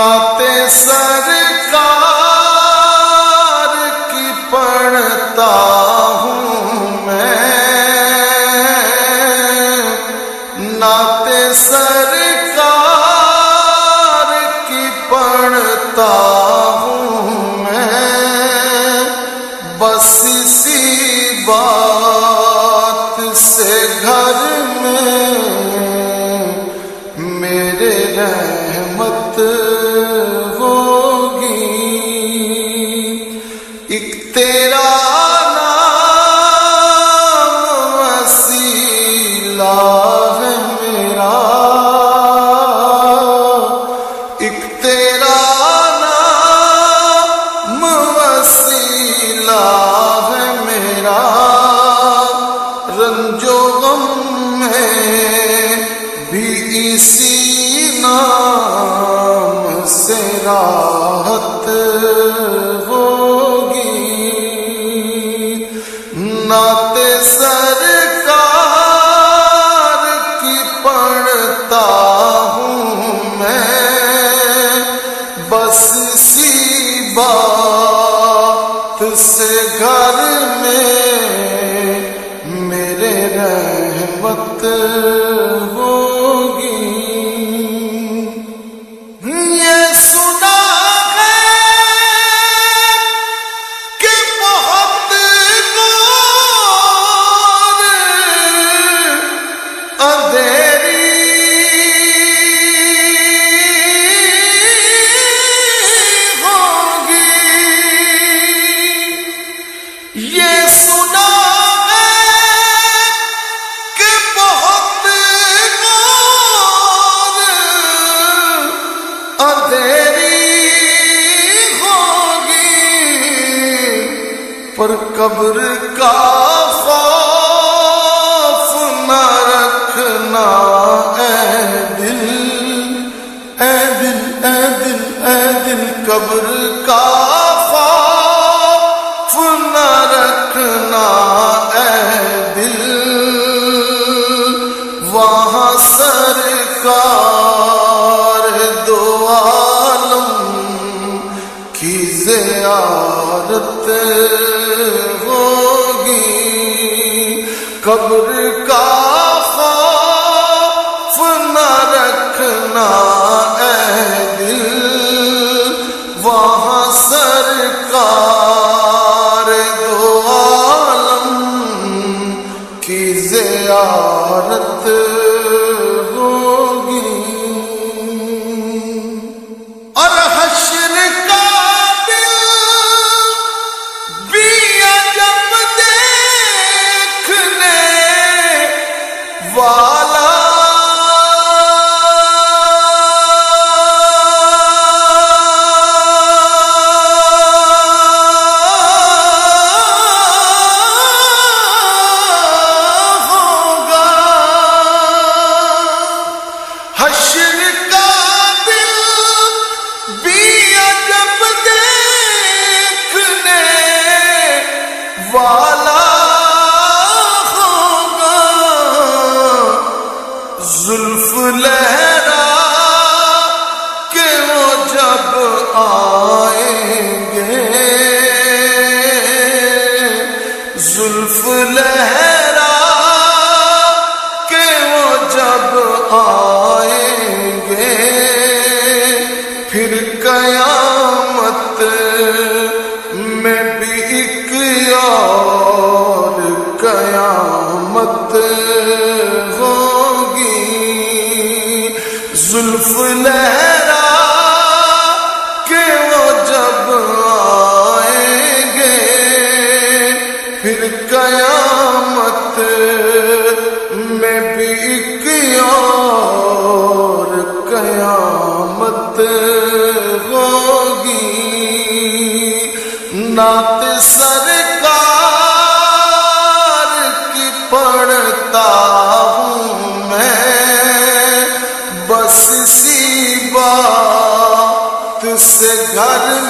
na atenção. بھی اسی پر قبر کا خوف نہ رکھنا، اے دل اے دل اے دل اے دل، قبر کا قبر کا خوف نہ رکھنا اے دل وہاں سرکار قیامت میں بھی اور قیامت ہوگی۔ نات سرکار کی پڑھتا ہوں میں، بس سی بات سے گھر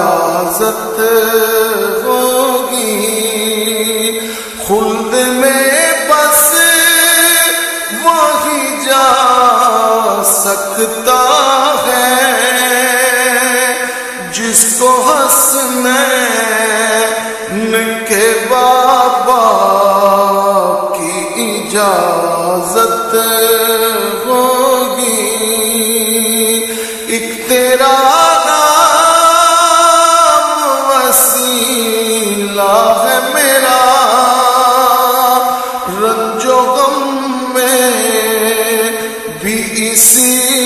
اجازت ہوگی۔ خلد میں بس وہی جا سکتا ہے۔ جس کو ہنسنے کے بابا کی اجازت se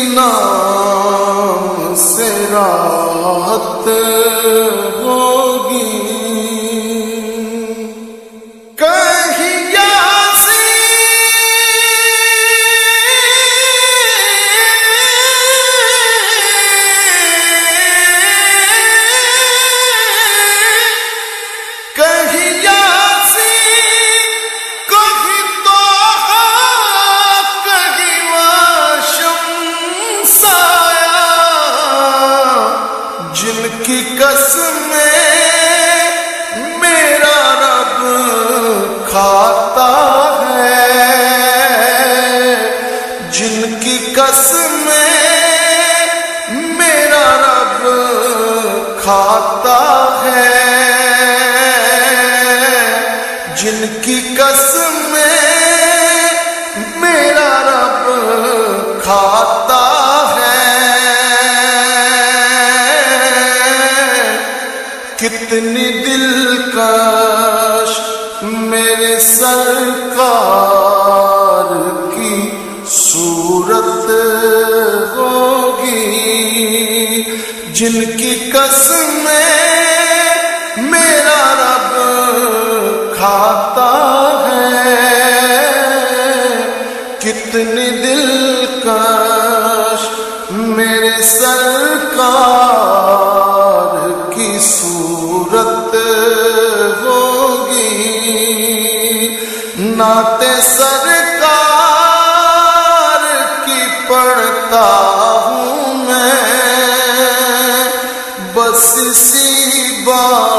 جس میں میرا رب کھاتا ہے۔ جن کی قسم میرا رب کھاتا ہے۔ جن کی قسم میں کتنی دل کاش میرے سرکار کی صورت ہوگی جن کی قسمیں ball.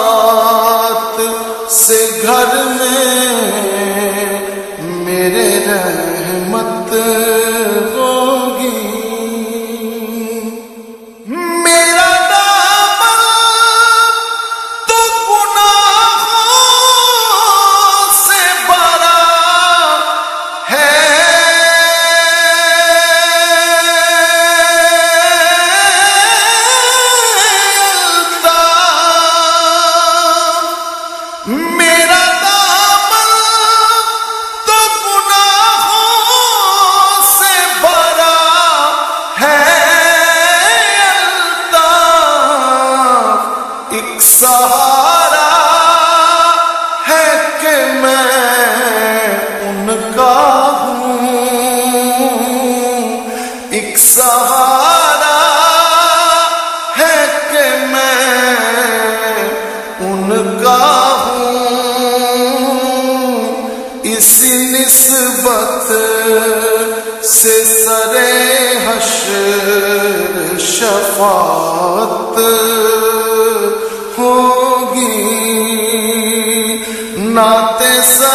ہوگی ناتے سر